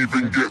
even get